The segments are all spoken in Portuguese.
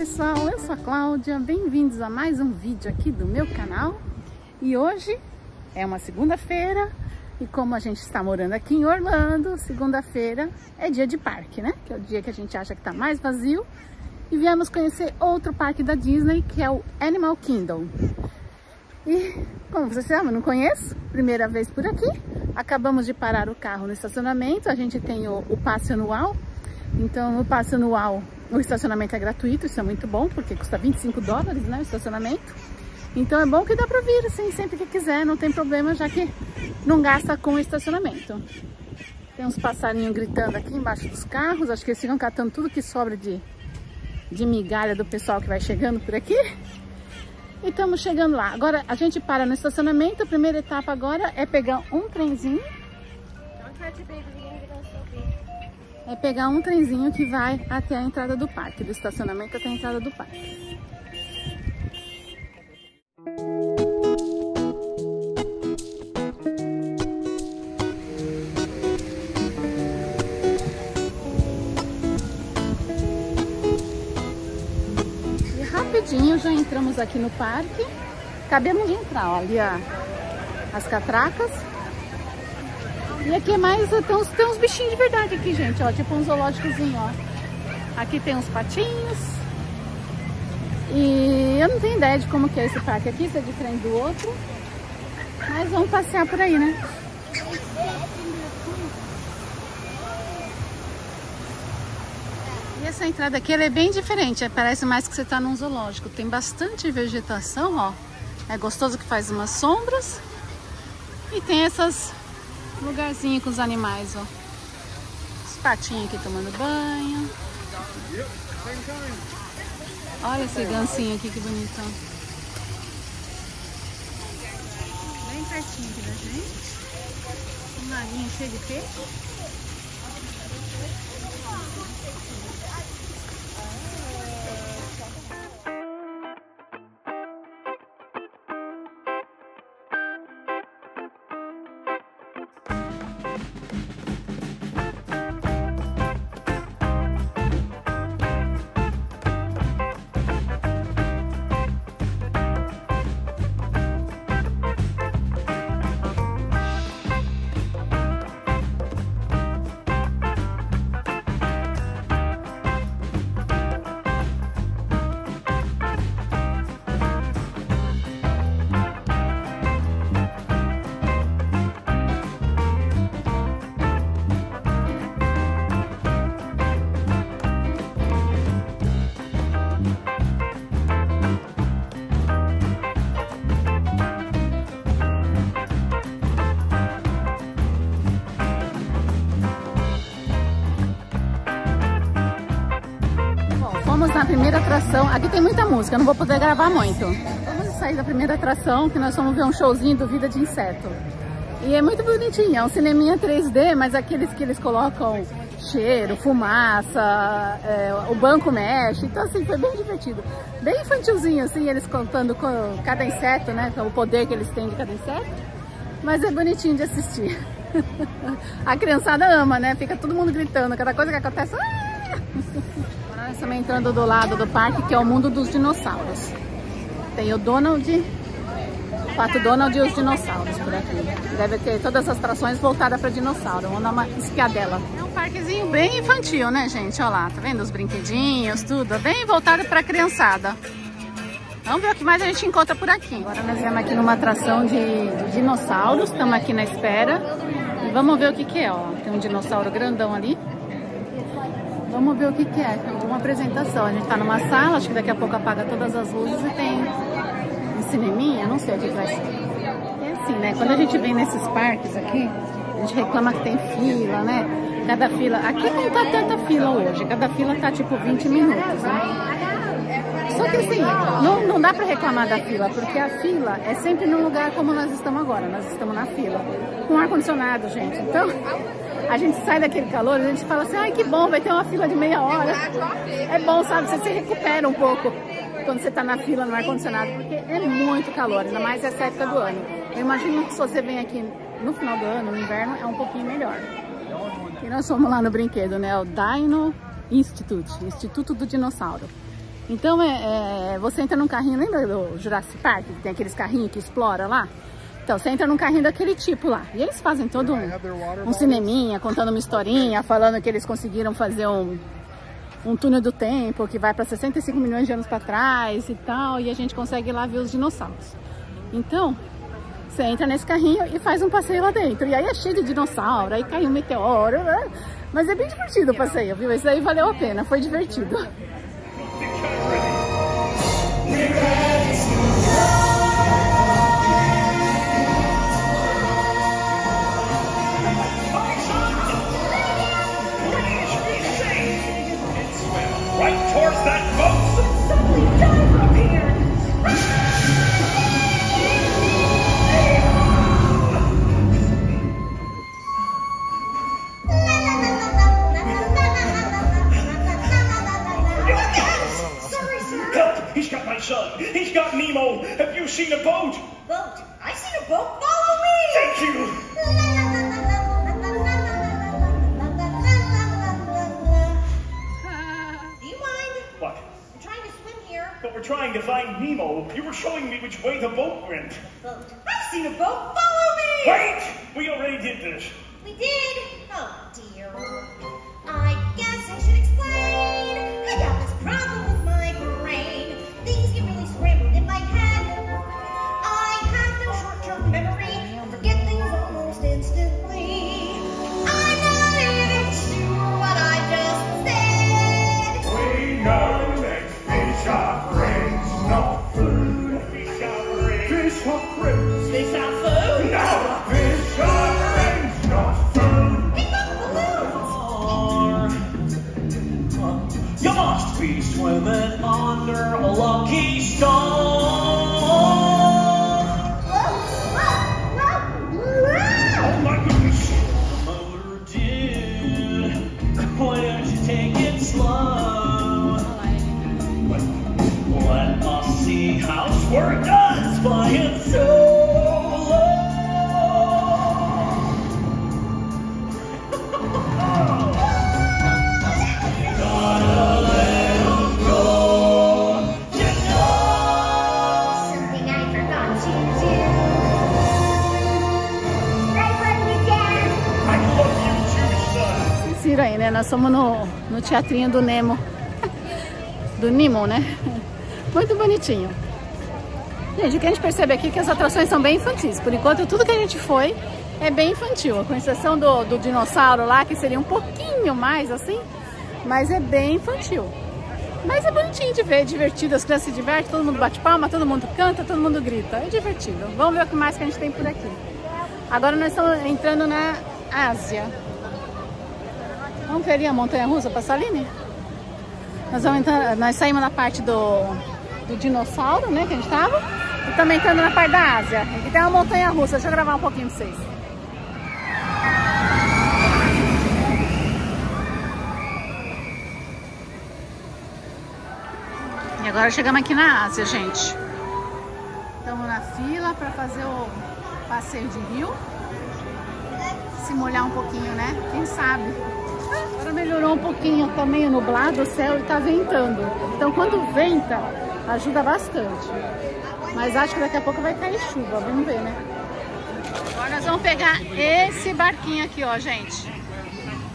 pessoal, eu sou a Cláudia, bem-vindos a mais um vídeo aqui do meu canal. E hoje é uma segunda-feira e como a gente está morando aqui em Orlando, segunda-feira é dia de parque, né? Que é o dia que a gente acha que está mais vazio. E viemos conhecer outro parque da Disney que é o Animal Kingdom. E como vocês sabem, não conheço, primeira vez por aqui. Acabamos de parar o carro no estacionamento, a gente tem o, o passe anual. Então no passe anual o estacionamento é gratuito, isso é muito bom, porque custa 25 dólares, né, o estacionamento. Então é bom que dá pra vir, assim, sempre que quiser, não tem problema, já que não gasta com estacionamento. Tem uns passarinhos gritando aqui embaixo dos carros, acho que eles ficam catando tudo que sobra de, de migalha do pessoal que vai chegando por aqui. E estamos chegando lá. Agora a gente para no estacionamento, a primeira etapa agora é pegar um trenzinho é pegar um trenzinho que vai até a entrada do parque, do estacionamento até a entrada do parque. E rapidinho já entramos aqui no parque. Acabamos de entrar, ó, as catracas. E aqui é mais, tem uns, tem uns bichinhos de verdade aqui, gente, ó, tipo um zoológicozinho, ó. Aqui tem uns patinhos. E eu não tenho ideia de como que é esse parque aqui, se é diferente do outro. Mas vamos passear por aí, né? E essa entrada aqui, é bem diferente, parece mais que você tá num zoológico. Tem bastante vegetação, ó. É gostoso que faz umas sombras. E tem essas lugarzinho com os animais, ó. Os patinhos aqui tomando banho. Olha esse gancinho aqui, que bonitão. Bem pertinho aqui da gente. Um laguinho cheio de peixe. Atração. Aqui tem muita música, não vou poder gravar muito. Vamos sair da primeira atração, que nós vamos ver um showzinho do Vida de Inseto. E é muito bonitinho, é um cineminha 3D, mas aqueles que eles colocam cheiro, fumaça, é, o banco mexe, então assim, foi bem divertido. Bem infantilzinho, assim, eles contando com cada inseto, né, o poder que eles têm de cada inseto. Mas é bonitinho de assistir. A criançada ama, né, fica todo mundo gritando, cada coisa que acontece... Ah! Estamos entrando do lado do parque, que é o mundo dos dinossauros. Tem o Donald, o Pato Donald e os dinossauros por aqui. Deve ter todas as atrações voltadas para dinossauro. Vamos dar uma espiadela. É um parquezinho bem infantil, né, gente? Olha lá, tá vendo os brinquedinhos, tudo. Bem voltado para criançada. Vamos ver o que mais a gente encontra por aqui. Agora nós viemos aqui numa atração de, de dinossauros. Estamos aqui na espera. E vamos ver o que, que é, ó. Tem um dinossauro grandão ali. Vamos ver o que, que é. Uma apresentação. A gente tá numa sala, acho que daqui a pouco apaga todas as luzes e tem um cineminha, não sei o que vai ser. É assim, né? Quando a gente vem nesses parques aqui, a gente reclama que tem fila, né? Cada fila. Aqui não tá tanta fila hoje. Cada fila tá tipo 20 minutos, né? Só que assim, não, não dá pra reclamar da fila, porque a fila é sempre num lugar como nós estamos agora. Nós estamos na fila. Com ar-condicionado, gente. Então a gente sai daquele calor, a gente fala assim, ai que bom, vai ter uma fila de meia hora. É bom, sabe, você se recupera um pouco quando você tá na fila no ar-condicionado, porque é muito calor, ainda mais essa época do ano. Eu imagino que se você vem aqui no final do ano, no inverno, é um pouquinho melhor. E nós fomos lá no brinquedo, né, o Dino Institute, Instituto do Dinossauro. Então é, é, você entra num carrinho, lembra do Jurassic Park? Que tem aqueles carrinhos que explora lá? Então você entra num carrinho daquele tipo lá. E eles fazem todo um, um cineminha, contando uma historinha, falando que eles conseguiram fazer um, um túnel do tempo que vai para 65 milhões de anos para trás e tal. E a gente consegue lá ver os dinossauros. Então, você entra nesse carrinho e faz um passeio lá dentro. E aí é cheio de dinossauro, aí cai um meteoro. Né? Mas é bem divertido o passeio, viu? Isso aí valeu a pena, foi divertido. You seen a boat? Boat. I seen a boat. Follow me. Thank you! Do you mind? What? I'm trying to swim here. But we're trying to find Nemo. You were showing me which way the boat went. Boat. I've seen a boat. Follow me. Wait! We already did this. We did. Nós somos no, no teatrinho do Nemo. Do Nemo, né? Muito bonitinho. Gente, o que a gente percebe aqui é que as atrações são bem infantis. Por enquanto, tudo que a gente foi é bem infantil. Com exceção do, do dinossauro lá, que seria um pouquinho mais assim. Mas é bem infantil. Mas é bonitinho de ver, divertido. As crianças se divertem, todo mundo bate palma, todo mundo canta, todo mundo grita. É divertido. Vamos ver o que mais que a gente tem por aqui. Agora nós estamos entrando na Ásia. Vamos ver ali a montanha russa Passaline? Nós, vamos entrar, nós saímos na parte do, do dinossauro, né, que a gente tava. E também entrando na parte da Ásia. Aqui tem uma montanha russa. Deixa eu gravar um pouquinho pra vocês. E agora chegamos aqui na Ásia, gente. Estamos na fila para fazer o passeio de rio. Se molhar um pouquinho, né? Quem sabe? Agora melhorou um pouquinho, tá meio nublado o céu e tá ventando. Então quando venta, ajuda bastante. Mas acho que daqui a pouco vai cair chuva, vamos ver, né? Agora nós vamos pegar esse barquinho aqui, ó, gente.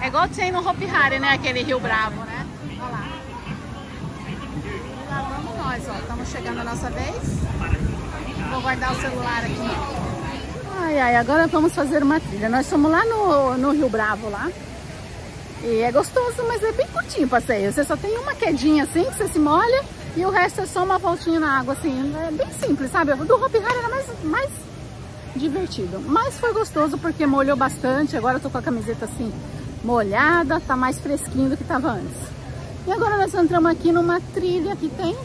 É igual tem no Hopi Hari, né? Aquele Rio Bravo, né? Olha lá. Lá vamos nós, ó. Estamos chegando a nossa vez. Vou guardar o celular aqui. Ai, ai, agora vamos fazer uma trilha. Nós somos lá no, no Rio Bravo, lá. E é gostoso, mas é bem curtinho o passeio. Você só tem uma quedinha assim, que você se molha. E o resto é só uma voltinha na água, assim. É bem simples, sabe? Do Hopi Hari era mais, mais divertido. Mas foi gostoso porque molhou bastante. Agora eu tô com a camiseta assim, molhada. Tá mais fresquinho do que tava antes. E agora nós entramos aqui numa trilha que tem...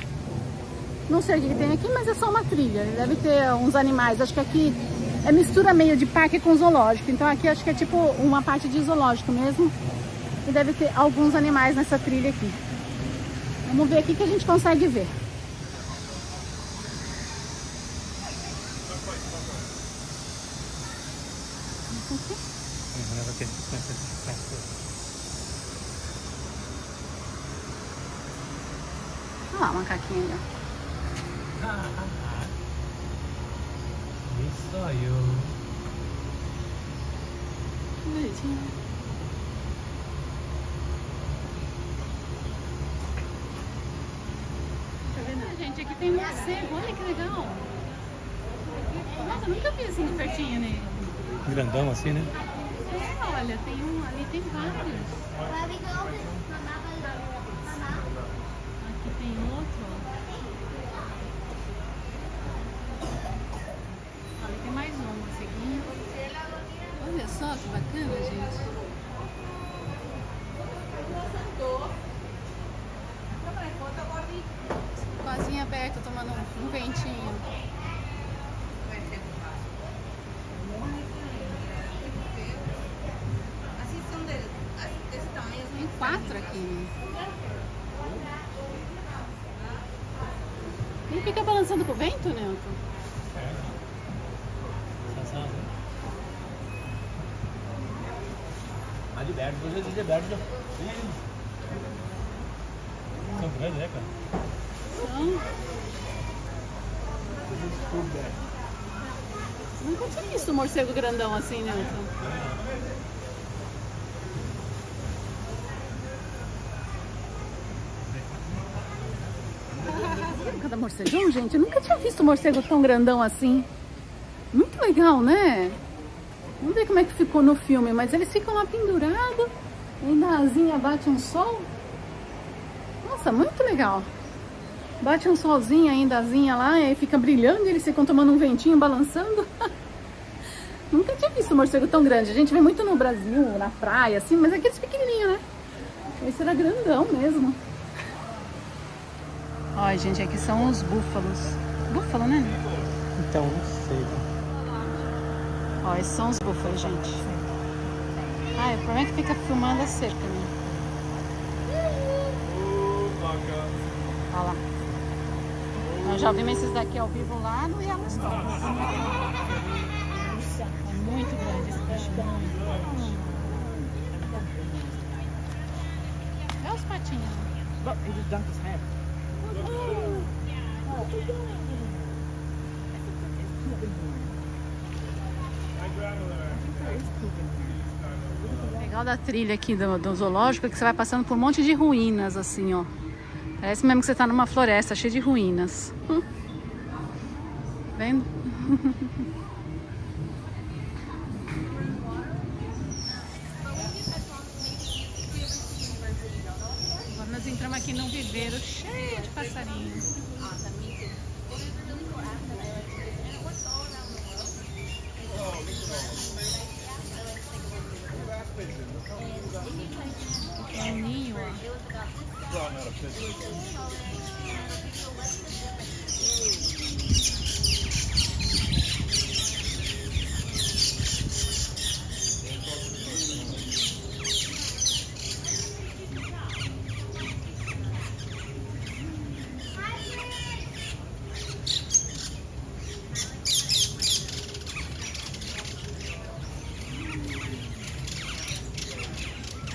Não sei o que tem aqui, mas é só uma trilha. Deve ter uns animais. Acho que aqui é mistura meio de parque com zoológico. Então aqui acho que é tipo uma parte de zoológico mesmo e deve ter alguns animais nessa trilha aqui. Vamos ver aqui que a gente consegue ver. Olha lá o macaquinho ali. Isso aí. beijinho legal. Nossa, eu nunca vi assim de pertinho nele. Grandão assim, né? É, olha, tem um ali, tem vários. Aqui tem outro. Ali tem mais um, morceguinho. Olha só que bacana, gente. Quasinha aberta, tomando um um ventinho. Tem quatro aqui. Ele fica balançando com o vento, Nelton? De verde, você diz de verde. São grandes, né, cara? Então, nunca tinha visto um morcego grandão assim, Nelton. Cada morcegão, gente, eu nunca tinha visto um morcego tão grandão assim. Muito legal, né? Vamos ver como é que ficou no filme, mas eles ficam lá pendurados, ainda a asinha bate um sol. Nossa, muito legal. Bate um solzinho ainda, a asinha lá, e aí fica brilhando e eles ficam tomando um ventinho, balançando. Nunca tinha visto um morcego tão grande. A gente vê muito no Brasil, na praia, assim, mas é aqueles pequenininhos, né? Esse era grandão mesmo. Olha, gente, aqui são os búfalos. Búfalo, né? Então, não sei. Ó, esses são os búfalos, gente. Ah, o problema é que fica filmando a cerca, né? Olha lá. Já vimos esses daqui ao vivo lá no Yellowstone. É muito grande esse bicho. Olha os patinhos. Look, he just dunked his head. O legal da trilha aqui do, do zoológico é que você vai passando por um monte de ruínas, assim, ó. Parece mesmo que você tá numa floresta cheia de ruínas. Hum. Vendo? Agora nós entramos aqui num viveiro cheio de passarinhos. É um ninho, ó.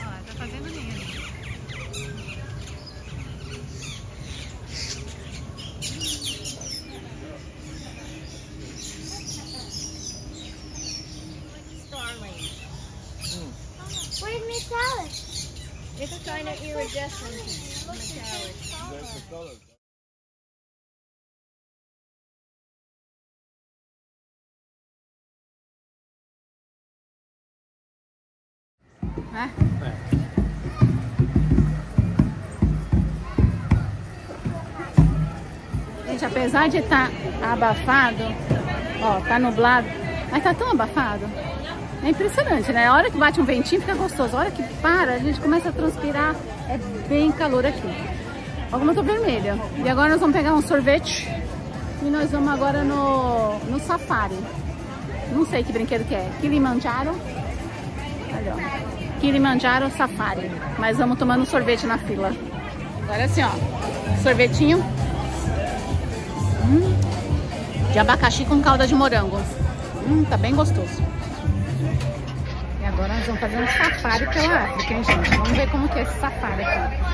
Ó, tá fazendo ninho ali. Starling. Where's Miss Alice? It's trying to iridescent. Miss Alice. Gente, apesar de estar abafado, ó, tá nublado, mas tá tão abafado. É impressionante, né? A hora que bate um ventinho fica gostoso. A hora que para, a gente começa a transpirar, é bem calor aqui. Ó como eu tô vermelha. E agora nós vamos pegar um sorvete e nós vamos agora no, no safari. Não sei que brinquedo que é. Kilimanjaro. Olha, ó. Kilimanjaro Safari. Mas vamos tomando sorvete na fila. Agora assim, ó. Sorvetinho. Hum, de abacaxi com calda de morango. Hum, tá bem gostoso. Agora nós vamos fazer um safari pela África, hein, gente? Vamos ver como que é esse safari aqui.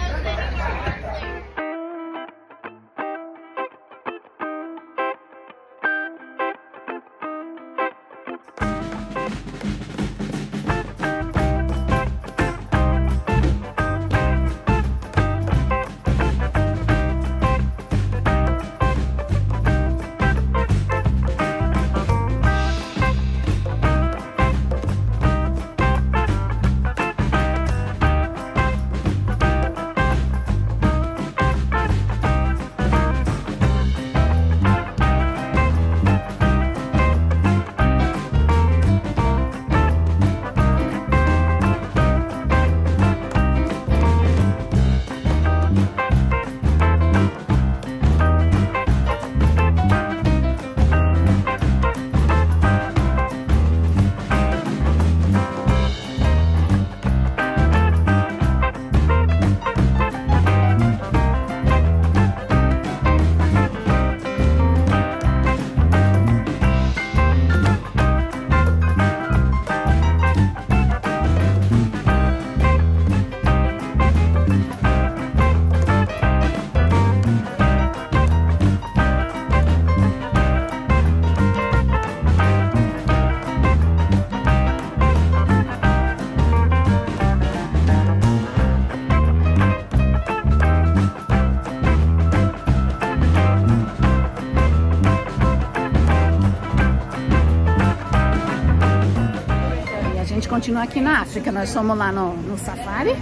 Continua aqui na África. Nós fomos lá no, no safari.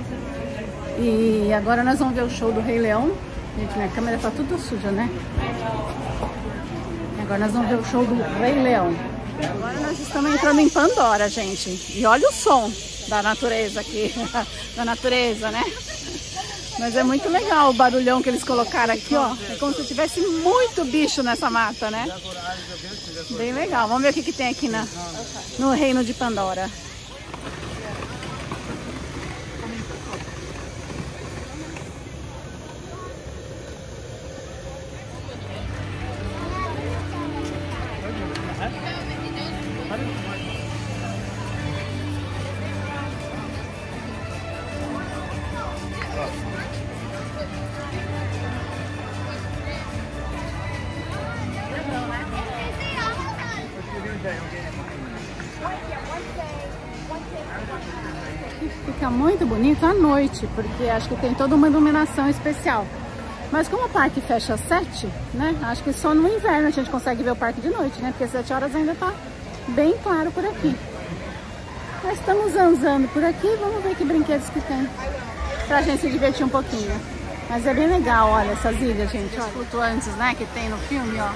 E agora nós vamos ver o show do Rei Leão. Gente, minha câmera tá tudo suja, né? Agora nós vamos ver o show do Rei Leão. Agora nós estamos entrando em Pandora, gente. E olha o som da natureza aqui. da natureza, né? Mas é muito legal o barulhão que eles colocaram aqui, ó. É como se tivesse muito bicho nessa mata, né? Bem legal. Vamos ver o que, que tem aqui na, no reino de Pandora. Fica muito bonito à noite, porque acho que tem toda uma iluminação especial. Mas como o parque fecha às 7, né? Acho que só no inverno a gente consegue ver o parque de noite, né? Porque às 7 horas ainda tá bem claro por aqui. Nós estamos zanzando por aqui, vamos ver que brinquedos que tem. Pra gente se divertir um pouquinho. Mas é bem legal, olha, essas ilhas, gente. Olha, flutuantes, né? Que tem no filme, ó.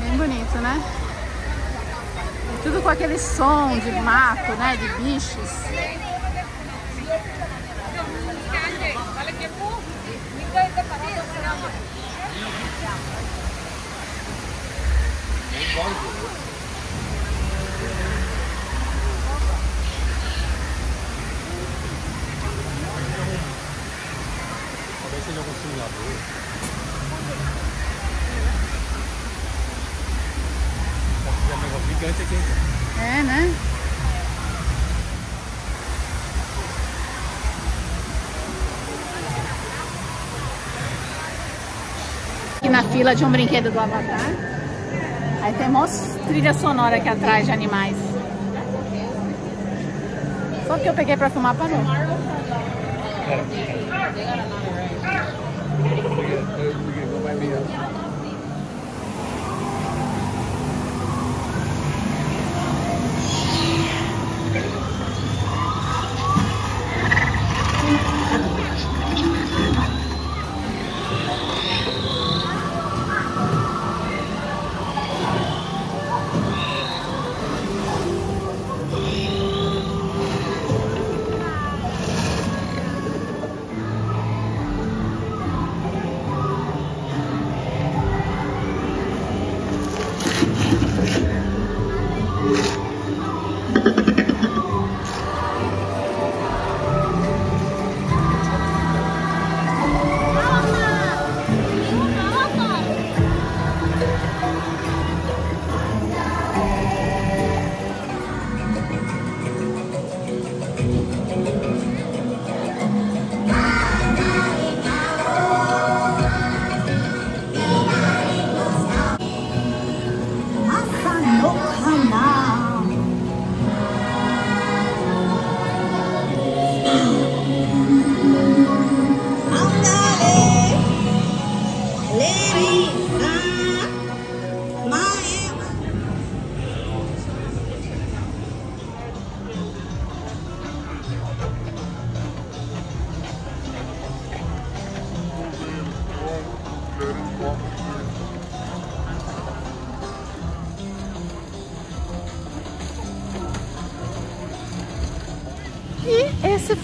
Bem bonito, né? E tudo com aquele som de mato, né? De bichos. Talvez seja algum simulador. É, né? Fila de um brinquedo do Avatar. Aí tem uma trilha sonora aqui atrás de animais. Só que eu peguei pra filmar parou. E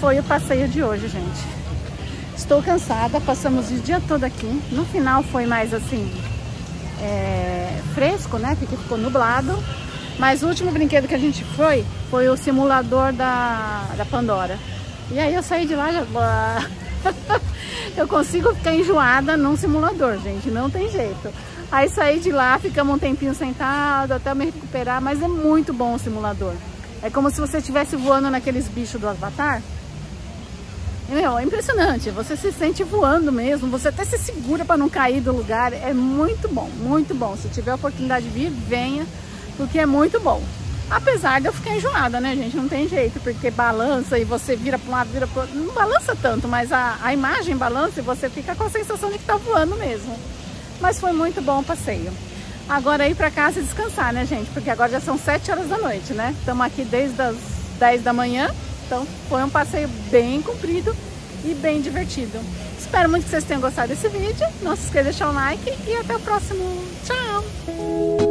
foi o passeio de hoje, gente. Estou cansada, passamos o dia todo aqui. No final foi mais assim, é, fresco, né? Porque ficou nublado. Mas o último brinquedo que a gente foi, foi o simulador da, da Pandora. E aí eu saí de lá, já... eu consigo ficar enjoada num simulador, gente, não tem jeito. Aí saí de lá, ficamos um tempinho sentado até me recuperar, mas é muito bom o simulador. É como se você estivesse voando naqueles bichos do Avatar. Meu, é impressionante, você se sente voando mesmo, você até se segura para não cair do lugar, é muito bom, muito bom. Se tiver a oportunidade de vir, venha, porque é muito bom. Apesar de eu ficar enjoada, né, gente? Não tem jeito, porque balança e você vira para um lado, vira para outro. Não balança tanto, mas a, a imagem balança e você fica com a sensação de que tá voando mesmo. mas foi muito bom o passeio. Agora ir para casa e descansar, né, gente? Porque agora já são 7 horas da noite, né? Estamos aqui desde as 10 da manhã, então foi um passeio bem comprido e bem divertido. Espero muito que vocês tenham gostado desse vídeo. Não se esqueça de deixar um like e até o próximo. Tchau!